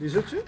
Les œufs dessus?